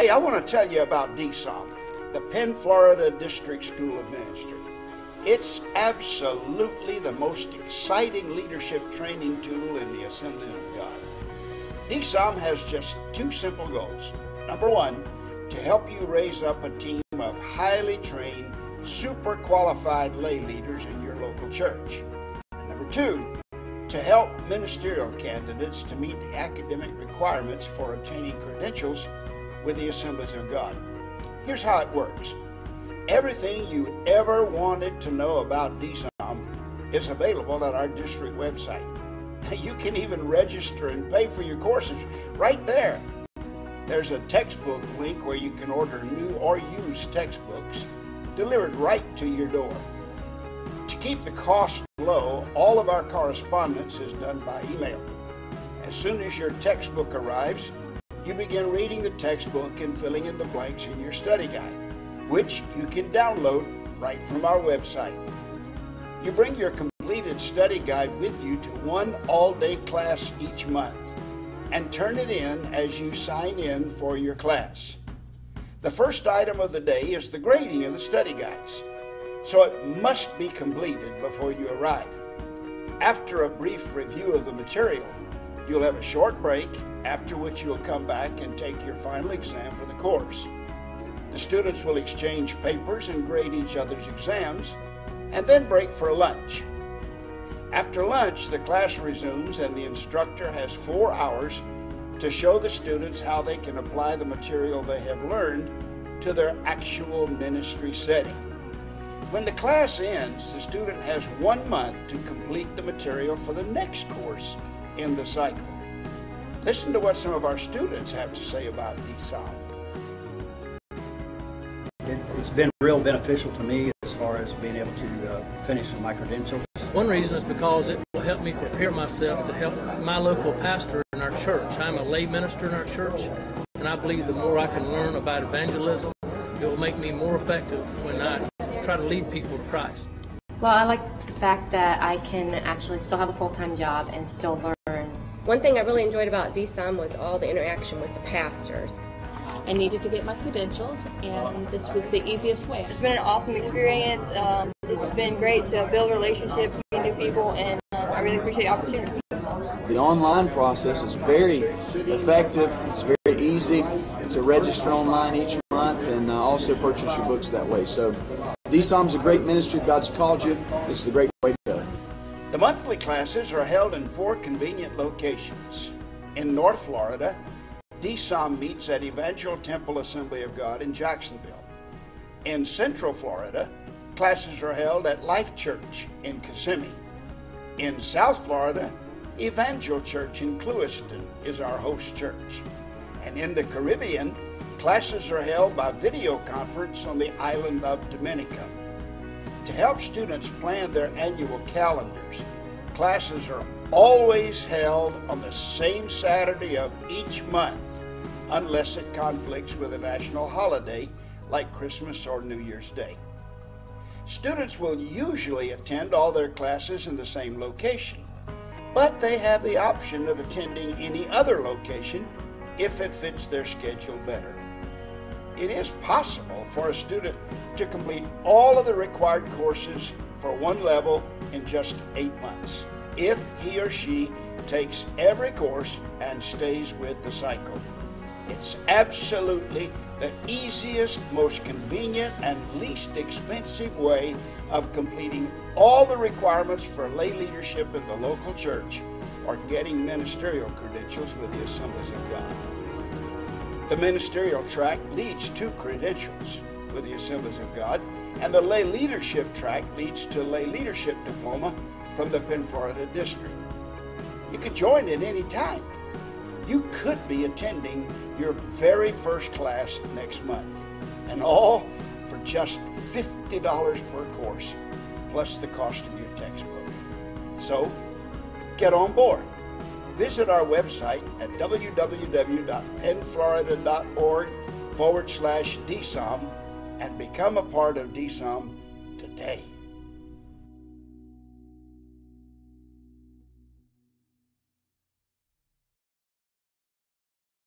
Hey, I want to tell you about DSOM, the Pen Florida District School of Ministry. It's absolutely the most exciting leadership training tool in the Assembly of God. DSOM has just two simple goals. Number one, to help you raise up a team of highly trained, super qualified lay leaders in your local church. And number two, to help ministerial candidates to meet the academic requirements for obtaining credentials with the Assemblies of God. Here's how it works. Everything you ever wanted to know about DSOM is available at our district website. You can even register and pay for your courses right there. There's a textbook link where you can order new or used textbooks delivered right to your door. To keep the cost low, all of our correspondence is done by email. As soon as your textbook arrives, you begin reading the textbook and filling in the blanks in your study guide, which you can download right from our website. You bring your completed study guide with you to one all day class each month and turn it in as you sign in for your class. The first item of the day is the grading of the study guides, so it must be completed before you arrive. After a brief review of the material, you'll have a short break, after which you'll come back and take your final exam for the course. The students will exchange papers and grade each other's exams, and then break for lunch. After lunch, the class resumes and the instructor has four hours to show the students how they can apply the material they have learned to their actual ministry setting. When the class ends, the student has one month to complete the material for the next course in the cycle. Listen to what some of our students have to say about DSOM. It, has been real beneficial to me as far as being able to uh, finish my credentials. One reason is because it will help me prepare myself to help my local pastor in our church. I'm a lay minister in our church, and I believe the more I can learn about evangelism, it will make me more effective when I try to lead people to Christ. Well, I like the fact that I can actually still have a full time job and still learn. One thing I really enjoyed about DSOM was all the interaction with the pastors. I needed to get my credentials, and this was the easiest way. It's been an awesome experience. Um, it's been great to build relationships, meet new people, and uh, I really appreciate the opportunity. The online process is very effective. It's very easy to register online each month and uh, also purchase your books that way. So, DSOM is a great ministry. God's called you. This is a great way to go. The monthly classes are held in four convenient locations. In North Florida, DSOM meets at Evangel Temple Assembly of God in Jacksonville. In Central Florida, classes are held at Life Church in Kissimmee. In South Florida, Evangel Church in Clewiston is our host church. And in the Caribbean, classes are held by video conference on the island of Dominica. To help students plan their annual calendars, classes are always held on the same Saturday of each month unless it conflicts with a national holiday like Christmas or New Year's Day. Students will usually attend all their classes in the same location, but they have the option of attending any other location if it fits their schedule better. It is possible for a student to complete all of the required courses for one level in just eight months if he or she takes every course and stays with the cycle. It's absolutely the easiest, most convenient, and least expensive way of completing all the requirements for lay leadership in the local church or getting ministerial credentials with the Assemblies of God. The ministerial track leads to credentials with the Assemblies of God, and the lay leadership track leads to lay leadership diploma from the Pen Florida District. You can join at any time you could be attending your very first class next month. And all for just $50 per course, plus the cost of your textbook. So, get on board. Visit our website at www.penflorida.org forward slash DSOM and become a part of DSOM today.